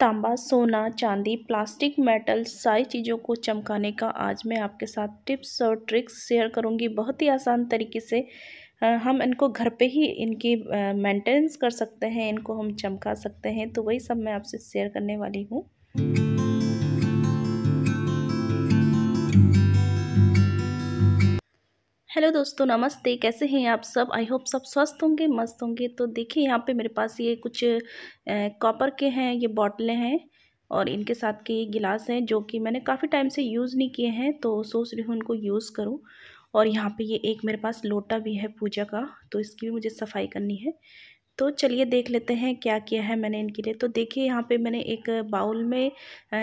तांबा, सोना, चांदी, प्लास्टिक, मेटल, सारी चीज़ों को चमकाने का आज मैं आपके साथ टिप्स और ट्रिक्स शेयर करूँगी। बहुत ही आसान तरीके से हम इनको घर पे ही इनकी मेंटेनेंस कर सकते हैं, इनको हम चमका सकते हैं। तो वही सब मैं आपसे शेयर करने वाली हूँ। हेलो दोस्तों, नमस्ते। कैसे हैं आप सब? आई होप सब स्वस्थ होंगे, मस्त होंगे। तो देखिए, यहाँ पे मेरे पास ये कुछ कॉपर के हैं, ये बॉटलें हैं और इनके साथ के ये गिलास हैं, जो कि मैंने काफ़ी टाइम से यूज़ नहीं किए हैं तो सोच रही हूँ उनको यूज़ करूँ। और यहाँ पे ये एक मेरे पास लोटा भी है पूजा का तो इसकी भी मुझे सफ़ाई करनी है। तो चलिए देख लेते हैं क्या किया है मैंने इनके लिए। तो देखिए यहाँ पे मैंने एक बाउल में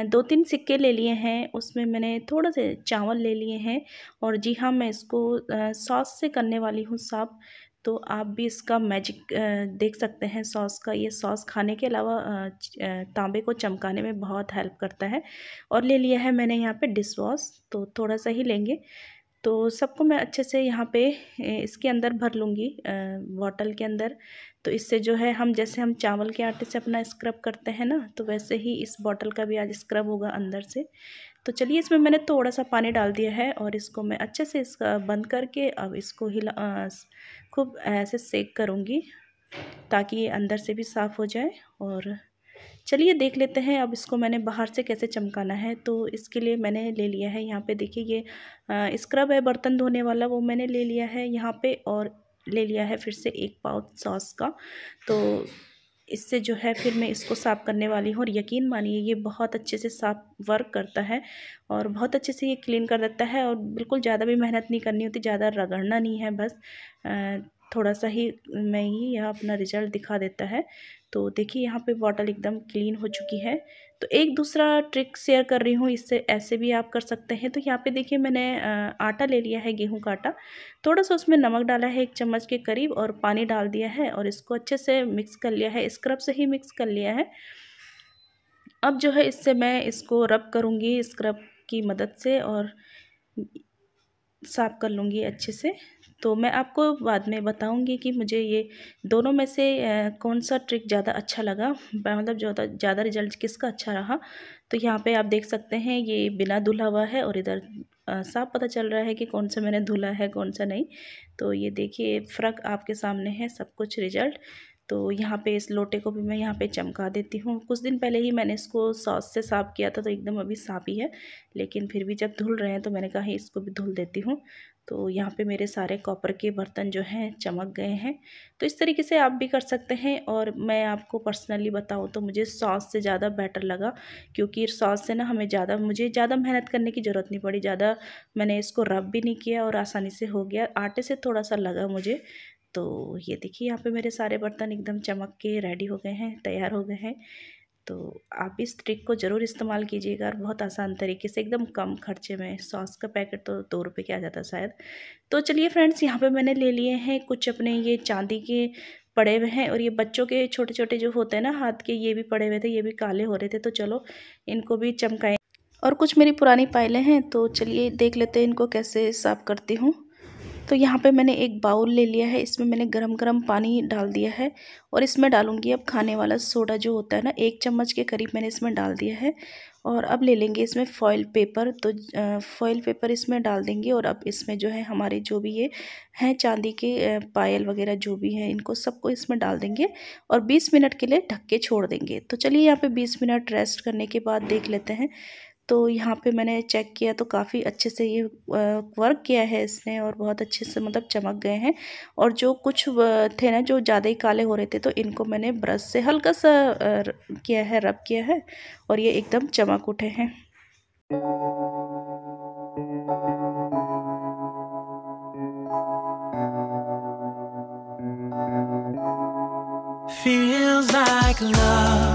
दो तीन सिक्के ले लिए हैं, उसमें मैंने थोड़ा से चावल ले लिए हैं। और जी हाँ मैं इसको सॉस से करने वाली हूँ साफ़ तो आप भी इसका मैजिक देख सकते हैं सॉस का। ये सॉस खाने के अलावा तांबे को चमकाने में बहुत हेल्प करता है। और ले लिया है मैंने यहाँ पे डिश वॉश तो थोड़ा सा ही लेंगे। तो सबको मैं अच्छे से यहाँ पे इसके अंदर भर लूँगी बॉटल के अंदर। तो इससे जो है हम जैसे हम चावल के आटे से अपना स्क्रब करते हैं ना तो वैसे ही इस बॉटल का भी आज स्क्रब होगा अंदर से। तो चलिए इसमें मैंने थोड़ा सा पानी डाल दिया है और इसको मैं अच्छे से इसका बंद करके अब इसको हिला खूब ऐसे सेक करूँगी, ताकि ये अंदर से भी साफ़ हो जाए और चलिए देख लेते हैं अब इसको मैंने बाहर से कैसे चमकाना है। तो इसके लिए मैंने ले लिया है यहाँ पे देखिए ये स्क्रब है, बर्तन धोने वाला वो मैंने ले लिया है यहाँ पे और ले लिया है फिर से एक पाउच सॉस का। तो इससे जो है फिर मैं इसको साफ़ करने वाली हूँ और यकीन मानिए ये बहुत अच्छे से साफ़ वर्क करता है और बहुत अच्छे से ये क्लीन कर देता है और बिल्कुल ज़्यादा भी मेहनत नहीं करनी होती, ज़्यादा रगड़ना नहीं है बस। थोड़ा सा ही मैं ही यह अपना रिज़ल्ट दिखा देता है। तो देखिए, यहाँ पे बॉटल एकदम क्लीन हो चुकी है। तो एक दूसरा ट्रिक शेयर कर रही हूँ, इससे ऐसे भी आप कर सकते हैं। तो यहाँ पे देखिए, मैंने आटा ले लिया है, गेहूँ का आटा। थोड़ा सा उसमें नमक डाला है, एक चम्मच के करीब, और पानी डाल दिया है, और इसको अच्छे से मिक्स कर लिया है स्क्रब से ही मिक्स कर लिया है। अब जो है, इससे मैं इसको रब करूँगी स्क्रब की मदद से, और साफ़ कर लूँगी अच्छे से। तो मैं आपको बाद में बताऊँगी कि मुझे ये दोनों में से कौन सा ट्रिक ज़्यादा अच्छा लगा मतलब जो ज़्यादा रिज़ल्ट किसका अच्छा रहा। तो यहाँ पे आप देख सकते हैं, ये बिना धुला हुआ है और इधर साफ़ पता चल रहा है कि कौन सा मैंने धुला है, कौन सा नहीं। तो ये देखिए, फ़र्क आपके सामने है, सब कुछ रिज़ल्ट। तो यहाँ पे इस लोटे को भी मैं यहाँ पे चमका देती हूँ। कुछ दिन पहले ही मैंने इसको सॉस से साफ़ किया था तो एकदम अभी साफ़ ही है, लेकिन फिर भी जब धुल रहे हैं तो मैंने कहा इसको भी धुल देती हूँ। तो यहाँ पे मेरे सारे कॉपर के बर्तन जो हैं, चमक गए हैं। तो इस तरीके से आप भी कर सकते हैं, और मैं आपको पर्सनली बताऊँ तो मुझे सॉस से ज़्यादा बेटर लगा, क्योंकि सॉस से ना हमें ज़्यादा, मुझे ज़्यादा मेहनत करने की ज़रूरत नहीं पड़ी, ज़्यादा मैंने इसको रब भी नहीं किया और आसानी से हो गया। आटे से थोड़ा सा लगा मुझे तो ये देखिए, यहाँ पे मेरे सारे बर्तन एकदम चमक के रेडी हो गए हैं, तैयार हो गए हैं। तो आप इस ट्रिक को ज़रूर इस्तेमाल कीजिएगा और बहुत आसान तरीके से, एकदम कम खर्चे में। सॉस का पैकेट तो दो रुपये के आ जाता शायद। तो चलिए फ्रेंड्स यहाँ पे मैंने ले लिए हैं कुछ अपने ये चांदी के पड़े हुए हैं और ये बच्चों के छोटे छोटे जो होते हैं ना हाथ के, ये भी पड़े हुए थे, ये भी काले हो रहे थे। तो चलो, इनको भी चमकाएँ। और कुछ मेरी पुरानी पायलें हैं तो चलिए देख लेते हैं इनको कैसे साफ़ करती हूँ। तो यहाँ पे मैंने एक बाउल ले लिया है, इसमें मैंने गरम गरम पानी डाल दिया है और इसमें डालूँगी अब खाने वाला सोडा जो होता है ना, एक चम्मच के करीब मैंने इसमें डाल दिया है और अब ले लेंगे इसमें फॉइल पेपर तो फॉइल पेपर इसमें डाल देंगे और अब इसमें जो है हमारे जो भी ये हैं, चांदी के पायल वगैरह जो भी हैं, इनको सबको इसमें डाल देंगे और 20 मिनट के लिए ढक के छोड़ देंगे। तो चलिए यहाँ पे 20 मिनट रेस्ट करने के बाद देख लेते हैं। तो यहाँ पे मैंने चेक किया तो काफ़ी अच्छे से ये वर्क किया है इसने और बहुत अच्छे से मतलब चमक गए हैं। और जो कुछ थे ना जो ज़्यादा ही काले हो रहे थे तो इनको मैंने ब्रश से हल्का सा किया है रब किया है और ये एकदम चमक उठे हैं। Feels like love.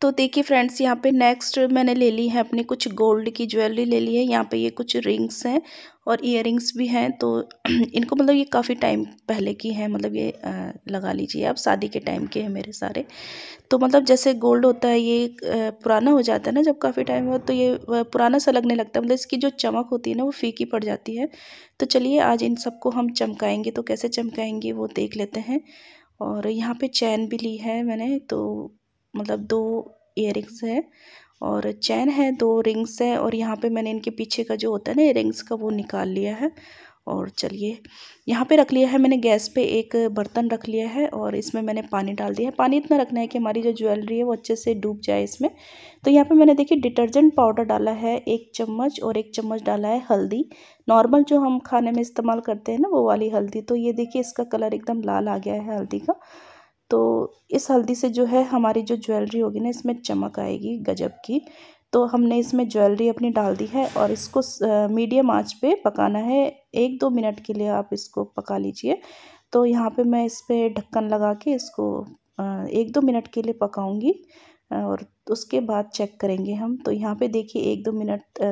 तो देखिए फ्रेंड्स यहाँ पे नेक्स्ट मैंने ले ली है अपनी कुछ गोल्ड की ज्वेलरी ले ली है। यहाँ पे ये कुछ रिंग्स हैं और इयर भी हैं। तो इनको मतलब ये काफ़ी टाइम पहले की है। मतलब ये आ, लगा लीजिए आप शादी के टाइम के हैं मेरे सारे। तो मतलब जैसे गोल्ड होता है ये पुराना हो जाता है ना जब काफ़ी टाइम हो तो ये पुराना सा लगने लगता है। मतलब इसकी जो चमक होती है ना वो फीकी पड़ जाती है। तो चलिए आज इन सबको हम चमकाएँगे। तो कैसे चमकाएँगे वो देख लेते हैं। और यहाँ पे चैन भी ली है मैंने। तो मतलब दो इयर है और चैन है, दो रिंग्स है और यहाँ पे मैंने इनके पीछे का जो होता है ना रिंग्स का वो निकाल लिया है और चलिए, यहाँ पे रख लिया है मैंने गैस पे एक बर्तन रख लिया है और इसमें मैंने पानी डाल दिया है। पानी इतना रखना है कि हमारी जो ज्वेलरी है वो अच्छे से डूब जाए इसमें। तो यहाँ पे मैंने देखिए डिटर्जेंट पाउडर डाला है एक चम्मच और एक चम्मच डाला है हल्दी। नॉर्मल जो हम खाने में इस्तेमाल करते हैं ना वो वाली हल्दी तो ये देखिए इसका कलर एकदम लाल आ गया है हल्दी का। तो इस हल्दी से जो है हमारी जो ज्वेलरी होगी ना, इसमें चमक आएगी गजब की। तो हमने इसमें ज्वेलरी अपनी डाल दी है और इसको मीडियम आँच पे पकाना है। एक दो मिनट के लिए आप इसको पका लीजिए। तो यहाँ पे मैं इस पर ढक्कन लगा के इसको एक दो मिनट के लिए पकाऊँगी और उसके बाद चेक करेंगे हम। तो यहाँ पे देखिए एक दो मिनट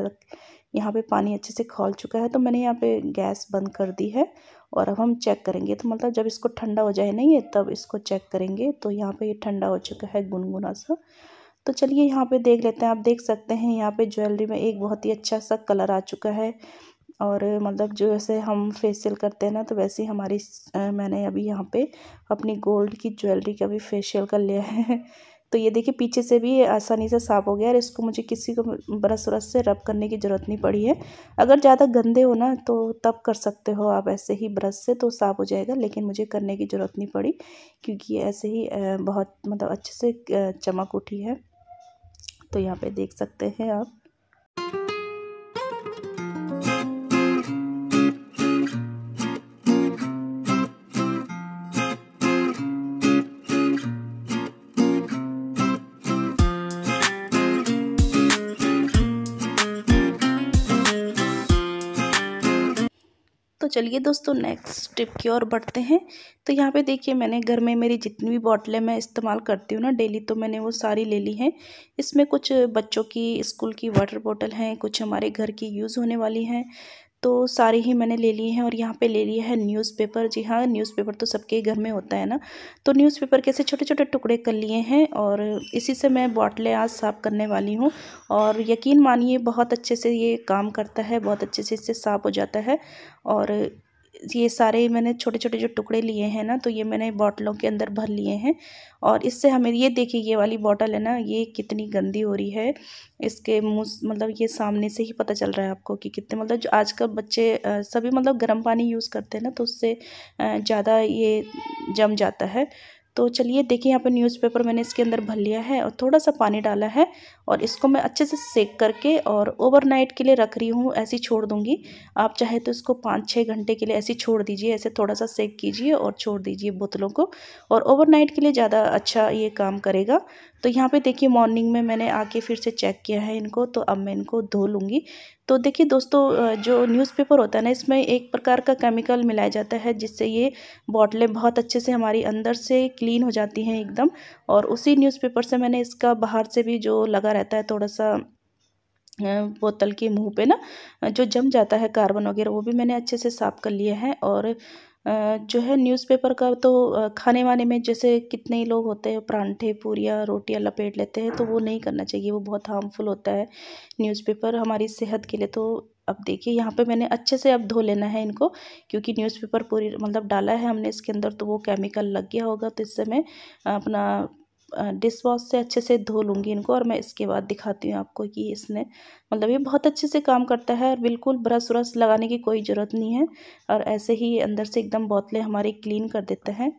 यहाँ पे पानी अच्छे से खोल चुका है। तो मैंने यहाँ पे गैस बंद कर दी है और अब हम चेक करेंगे। तो मतलब जब इसको ठंडा हो जाए नहीं है, तब इसको चेक करेंगे। तो यहाँ पे ये ठंडा हो चुका है गुनगुना सा। तो चलिए यहाँ पे देख लेते हैं। आप देख सकते हैं यहाँ पे ज्वेलरी में एक बहुत ही अच्छा सा कलर आ चुका है। और मतलब जो ऐसे हम फेशियल करते हैं ना तो वैसे ही हमारी मैंने अभी यहाँ पे अपनी गोल्ड की ज्वेलरी का भी फेशियल कर लिया है। तो ये देखिए पीछे से भी आसानी से साफ़ हो गया और इसको मुझे किसी को ब्रश व्रश से रब करने की ज़रूरत नहीं पड़ी है। अगर ज़्यादा गंदे हो ना तो तब कर सकते हो आप ऐसे ही ब्रश से तो साफ़ हो जाएगा, लेकिन मुझे करने की ज़रूरत नहीं पड़ी, क्योंकि ऐसे ही बहुत मतलब अच्छे से चमक उठी है। तो यहाँ पर देख सकते हैं आप। चलिए दोस्तों नेक्स्ट टिप की ओर बढ़ते हैं। तो यहाँ पे देखिए मैंने घर में मेरी जितनी भी बॉटलें मैं इस्तेमाल करती हूँ ना डेली तो मैंने वो सारी ले ली हैं। इसमें कुछ बच्चों की स्कूल की वाटर बॉटल हैं, कुछ हमारे घर की यूज़ होने वाली हैं। तो सारे ही मैंने ले लिए हैं और यहाँ पे ले लिया है न्यूज़पेपर जी हाँ न्यूज़पेपर तो सबके घर में होता है ना। तो न्यूज़पेपर के ऐसे छोटे छोटे टुकड़े कर लिए हैं और इसी से मैं बॉटलें आज साफ़ करने वाली हूँ। और यकीन मानिए, बहुत अच्छे से ये काम करता है, बहुत अच्छे से इससे साफ़ हो जाता है। और ये सारे मैंने छोटे छोटे जो टुकड़े लिए हैं ना तो ये मैंने बॉटलों के अंदर भर लिए हैं। और इससे हमें, ये देखिए, ये वाली बॉटल है ना, ये कितनी गंदी हो रही है। इसके मुँह मतलब ये सामने से ही पता चल रहा है आपको कि कितने मतलब जो आजकल बच्चे सभी मतलब गर्म पानी यूज़ करते हैं ना तो उससे ज़्यादा ये जम जाता है। तो चलिए देखिए यहाँ पर न्यूज़पेपर मैंने इसके अंदर भर लिया है और थोड़ा सा पानी डाला है और इसको मैं अच्छे से सेक करके और ओवरनाइट के लिए रख रही हूँ, ऐसी छोड़ दूँगी। आप चाहे तो इसको पाँच छः घंटे के लिए ऐसे छोड़ दीजिए, ऐसे थोड़ा सा सेक कीजिए और छोड़ दीजिए बोतलों को और ओवरनाइट के लिए ज़्यादा अच्छा ये काम करेगा। तो यहाँ पे देखिए मॉर्निंग में मैंने आके फिर से चेक किया है इनको तो अब मैं इनको धो लूँगी। तो देखिए दोस्तों जो न्यूज़पेपर होता है ना, इसमें एक प्रकार का केमिकल मिलाया जाता है, जिससे ये बॉटलें बहुत अच्छे से हमारी अंदर से क्लीन हो जाती हैं एकदम। और उसी न्यूज़पेपर से मैंने इसका बाहर से भी जो लगा रहता है थोड़ा सा बोतल के मुँह पे ना, जो जम जाता है कार्बन वगैरह, वो भी मैंने अच्छे से साफ़ कर लिया है। और जो है न्यूज़पेपर का तो खाने वाने में जैसे कितने ही लोग होते हैं, परांठे, पूरियाँ, रोटियाँ लपेट लेते हैं तो वो नहीं करना चाहिए, वो बहुत हार्मफुल होता है। न्यूज़पेपर हमारी सेहत के लिए तो अब देखिए, यहाँ पे मैंने अच्छे से अब धो लेना है इनको, क्योंकि न्यूज़पेपर पूरी मतलब डाला है हमने इसके अंदर तो वो केमिकल लग गया होगा तो इससे मैं अपना डिश वॉश से अच्छे से धो लूँगी इनको और मैं इसके बाद दिखाती हूँ आपको कि इसने मतलब ये बहुत अच्छे से काम करता है और बिल्कुल ब्रश व्रश लगाने की कोई ज़रूरत नहीं है और ऐसे ही अंदर से एकदम बोतलें हमारी क्लीन कर देते हैं।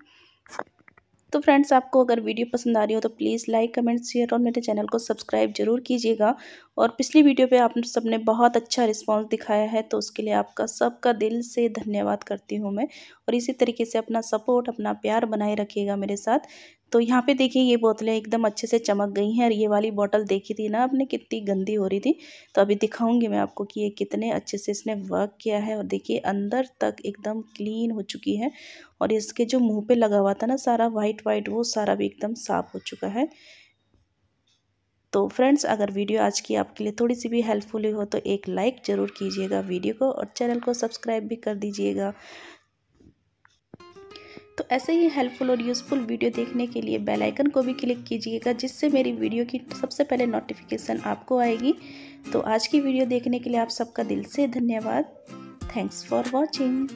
तो फ्रेंड्स आपको अगर वीडियो पसंद आ रही हो तो प्लीज़ लाइक कमेंट शेयर और मेरे चैनल को सब्सक्राइब ज़रूर कीजिएगा। और पिछली वीडियो पे सब सबने बहुत अच्छा रिस्पांस दिखाया है तो उसके लिए आपका सबका दिल से धन्यवाद करती हूँ मैं। और इसी तरीके से अपना सपोर्ट अपना प्यार बनाए रखिएगा मेरे साथ। तो यहाँ पे देखिए ये बोतलें एकदम अच्छे से चमक गई हैं और ये वाली बोतल देखी थी ना आपने कितनी गंदी हो रही थी। तो अभी दिखाऊँगी मैं आपको कि ये कितने अच्छे से इसने वर्क किया है और देखिए अंदर तक एकदम क्लीन हो चुकी है और इसके जो मुँह पे लगा हुआ था ना सारा वाइट वाइट वो सारा भी एकदम साफ़ हो चुका है। तो फ्रेंड्स अगर वीडियो आज की आपके लिए थोड़ी सी भी हेल्पफुल हो तो एक लाइक ज़रूर कीजिएगा वीडियो को और चैनल को सब्सक्राइब भी कर दीजिएगा। तो ऐसे ही हेल्पफुल और यूज़फुल वीडियो देखने के लिए बेल आइकन को भी क्लिक कीजिएगा, जिससे मेरी वीडियो की सबसे पहले नोटिफिकेशन आपको आएगी। तो आज की वीडियो देखने के लिए आप सबका दिल से धन्यवाद। Thanks for watching